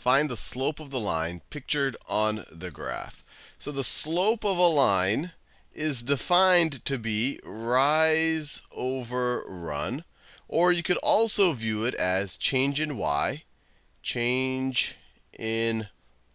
find the slope of the line pictured on the graph. So the slope of a line is defined to be rise over run, or you could also view it as change in y, change in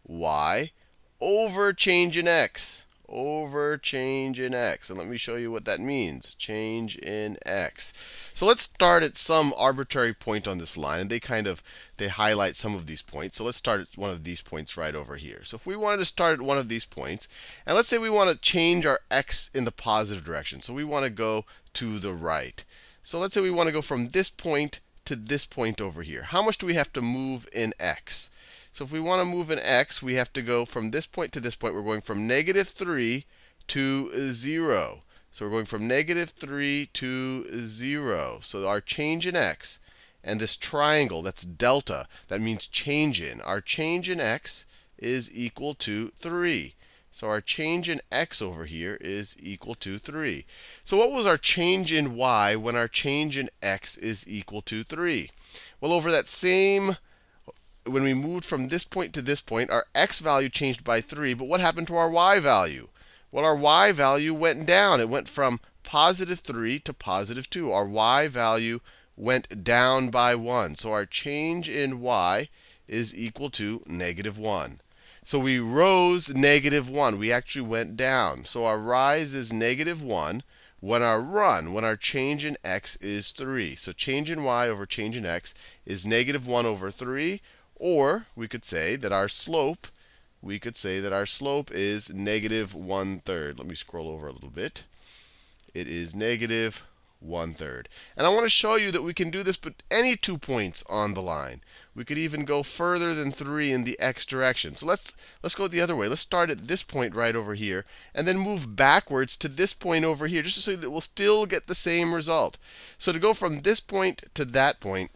y over change in x over change in x. And let me show you what that means. Change in x. So let's start at some arbitrary point on this line. And they kind of they highlight some of these points. So let's start at one of these points right over here. So if we wanted to start at one of these points, and let's say we want to change our x in the positive direction. So we want to go to the right. So let's say we want to go from this point to this point over here. How much do we have to move in x? So if we want to move in x, we have to go from this point to this point. We're going from negative 3 to 0. So we're going from negative 3 to 0. So our change in x, and this triangle, that's delta, that means change in. Our change in x is equal to 3. So our change in x over here is equal to 3. So what was our change in y when our change in x is equal to 3? Well, over that same when we moved from this point to this point, our x value changed by 3. But what happened to our y value? Well, our y value went down. It went from positive 3 to positive 2. Our y value went down by 1. So our change in y is equal to negative 1. So we rose negative 1. We actually went down. So our rise is negative 1 when our run, when our change in x is 3. So change in y over change in x is negative 1 over 3. Or we could say that our slope, we could say that our slope is negative 1 third. Let me scroll over a little bit. It is negative 1 third. And I want to show you that we can do this but any two points on the line. We could even go further than 3 in the x direction. So let's, let's go the other way. Let's start at this point right over here, and then move backwards to this point over here, just so that we'll still get the same result. So to go from this point to that point,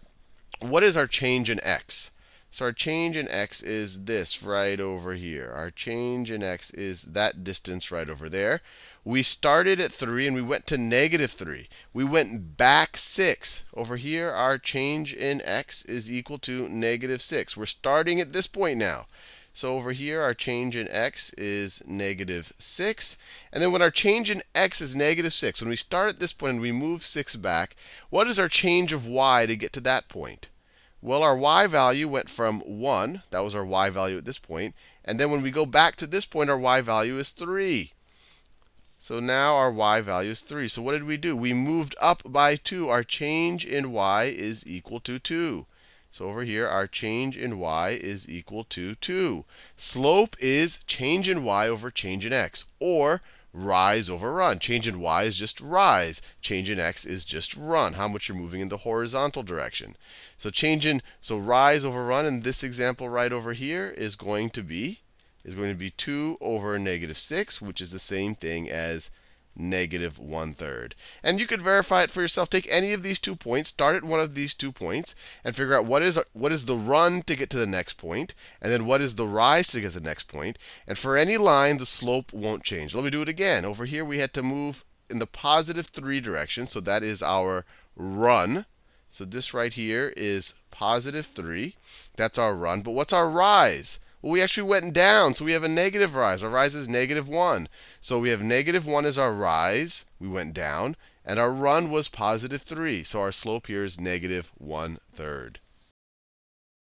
what is our change in x? So our change in x is this right over here. Our change in x is that distance right over there. We started at 3 and we went to negative 3. We went back 6. Over here, our change in x is equal to negative 6. We're starting at this point now. So over here, our change in x is negative 6. And then when our change in x is negative 6, when we start at this point and we move 6 back, what is our change of y to get to that point? Well, our y value went from 1. That was our y value at this point. And then when we go back to this point, our y value is 3. So now our y value is 3. So what did we do? We moved up by 2. Our change in y is equal to 2. So over here, our change in y is equal to 2. Slope is change in y over change in x. Or rise over run. Change in y is just rise. Change in x is just run, how much you're moving in the horizontal direction. So change in, so rise over run in this example right over here is going to be, is going to be 2 over negative 6, which is the same thing as negative 1 third. And you could verify it for yourself. Take any of these two points, start at one of these two points, and figure out what is, what is the run to get to the next point, and then what is the rise to get to the next point. And for any line, the slope won't change. Let me do it again. Over here, we had to move in the positive 3 direction, so that is our run. So this right here is positive 3. That's our run. But what's our rise? Well, we actually went down, so we have a negative rise. Our rise is negative 1. So we have negative 1 as our rise. We went down. And our run was positive 3. So our slope here is negative 1 third.